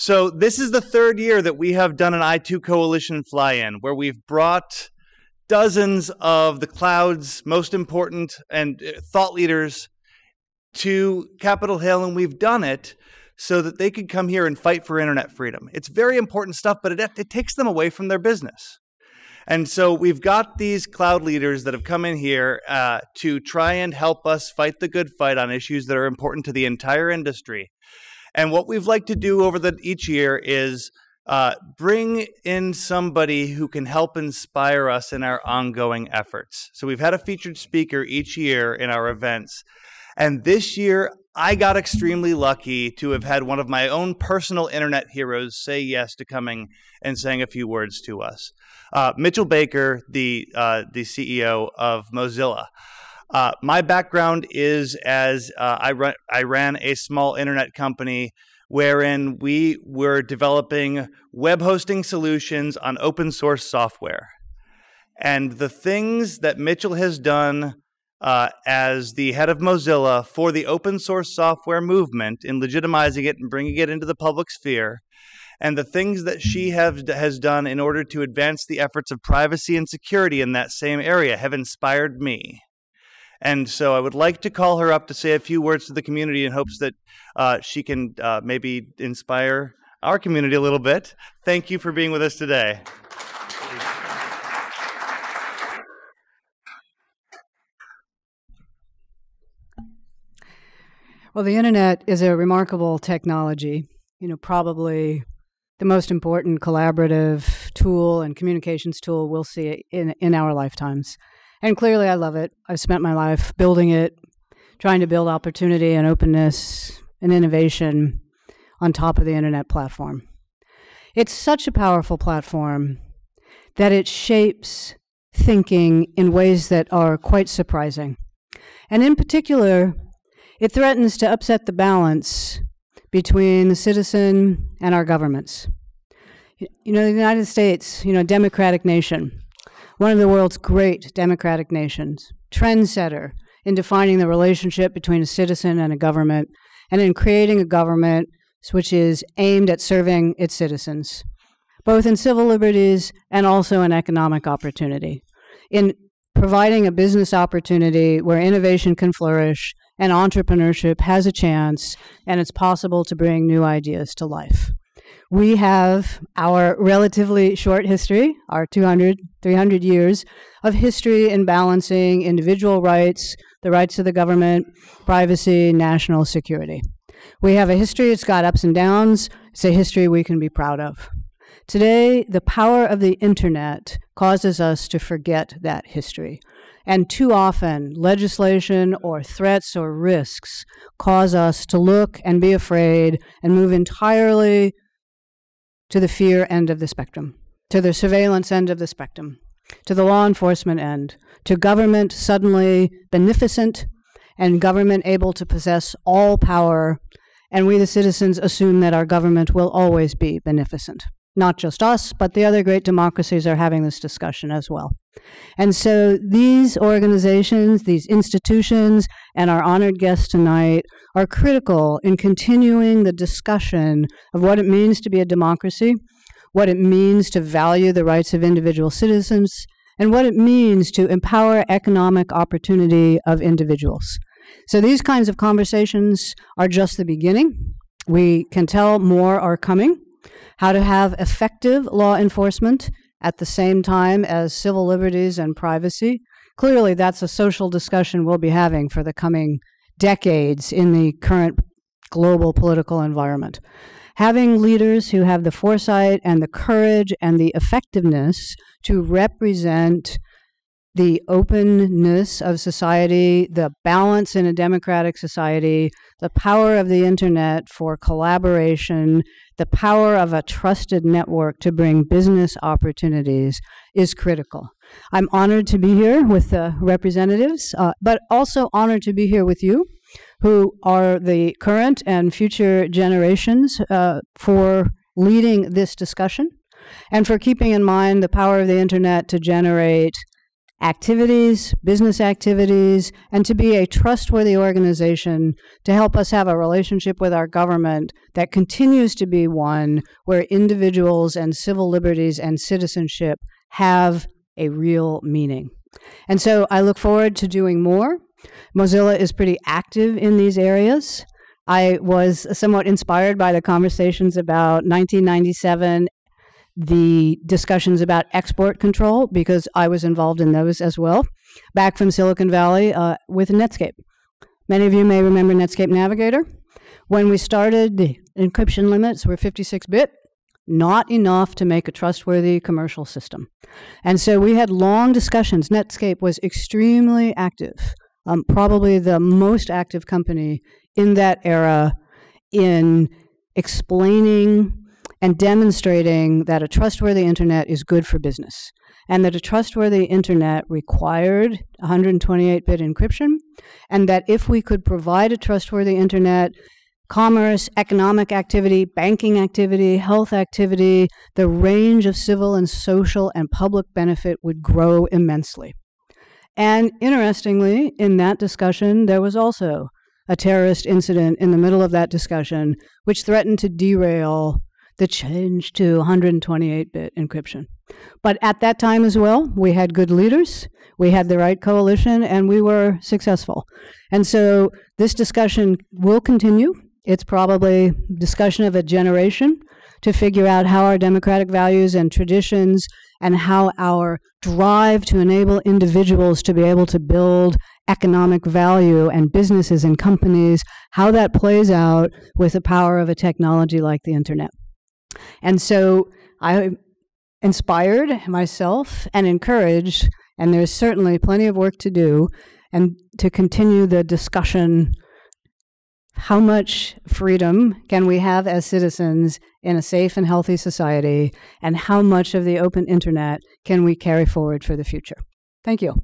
So this is the third year that we have done an I2 Coalition fly-in, where we've brought dozens of the cloud's most important and uh, thought leaders to Capitol Hill, and we've done it so that they could come here and fight for internet freedom. It's very important stuff, but it, it takes them away from their business. And so we've got these cloud leaders that have come in here uh, to try and help us fight the good fight on issues that are important to the entire industry. And what we've liked to do over the each year is uh, bring in somebody who can help inspire us in our ongoing efforts. So we've had a featured speaker each year in our events. And this year, I got extremely lucky to have had one of my own personal internet heroes say yes to coming and saying a few words to us. Uh, Mitchell Baker, the uh, the CEO of Mozilla. Uh, my background is as uh, I, run, I ran a small internet company wherein we were developing web hosting solutions on open source software. And the things that Mitchell has done uh, as the head of Mozilla for the open source software movement in legitimizing it and bringing it into the public sphere, and the things that she have, has done in order to advance the efforts of privacy and security in that same area have inspired me. And so I would like to call her up to say a few words to the community in hopes that uh, she can uh, maybe inspire our community a little bit. Thank you for being with us today. Well, the internet is a remarkable technology. You know, probably the most important collaborative tool and communications tool we'll see in in our lifetimes. And clearly, I love it. I've spent my life building it, trying to build opportunity and openness and innovation on top of the internet platform. It's such a powerful platform that it shapes thinking in ways that are quite surprising. And in particular, it threatens to upset the balance between the citizen and our governments. You know, the United States, you know, democratic nation, one of the world's great democratic nations, trendsetter in defining the relationship between a citizen and a government, and in creating a government which is aimed at serving its citizens, both in civil liberties and also in economic opportunity, in providing a business opportunity where innovation can flourish and entrepreneurship has a chance and it's possible to bring new ideas to life. We have our relatively short history, our 200, 300 years of history in balancing individual rights, the rights of the government, privacy, national security. We have a history, it's got ups and downs. It's a history we can be proud of. Today, the power of the internet causes us to forget that history. And too often, legislation or threats or risks cause us to look and be afraid and move entirely to the fear end of the spectrum, to the surveillance end of the spectrum, to the law enforcement end, to government suddenly beneficent and government able to possess all power, and we the citizens assume that our government will always be beneficent not just us, but the other great democracies are having this discussion as well. And so these organizations, these institutions, and our honored guests tonight are critical in continuing the discussion of what it means to be a democracy, what it means to value the rights of individual citizens, and what it means to empower economic opportunity of individuals. So these kinds of conversations are just the beginning. We can tell more are coming how to have effective law enforcement at the same time as civil liberties and privacy. Clearly, that's a social discussion we'll be having for the coming decades in the current global political environment. Having leaders who have the foresight and the courage and the effectiveness to represent the openness of society, the balance in a democratic society, the power of the internet for collaboration, the power of a trusted network to bring business opportunities is critical. I'm honored to be here with the representatives, uh, but also honored to be here with you, who are the current and future generations, uh, for leading this discussion and for keeping in mind the power of the internet to generate activities, business activities, and to be a trustworthy organization to help us have a relationship with our government that continues to be one where individuals and civil liberties and citizenship have a real meaning. And so I look forward to doing more. Mozilla is pretty active in these areas. I was somewhat inspired by the conversations about 1997 the discussions about export control because I was involved in those as well, back from Silicon Valley uh, with Netscape. Many of you may remember Netscape Navigator. When we started, the encryption limits were 56 bit, not enough to make a trustworthy commercial system. And so we had long discussions. Netscape was extremely active, um, probably the most active company in that era in explaining and demonstrating that a trustworthy internet is good for business and that a trustworthy internet required 128 bit encryption, and that if we could provide a trustworthy internet, commerce, economic activity, banking activity, health activity, the range of civil and social and public benefit would grow immensely. And interestingly, in that discussion, there was also a terrorist incident in the middle of that discussion which threatened to derail the change to 128 bit encryption. But at that time as well, we had good leaders, we had the right coalition, and we were successful. And so this discussion will continue. It's probably discussion of a generation to figure out how our democratic values and traditions and how our drive to enable individuals to be able to build economic value and businesses and companies, how that plays out with the power of a technology like the internet. And so I inspired myself and encouraged, and there's certainly plenty of work to do, and to continue the discussion how much freedom can we have as citizens in a safe and healthy society, and how much of the open internet can we carry forward for the future? Thank you.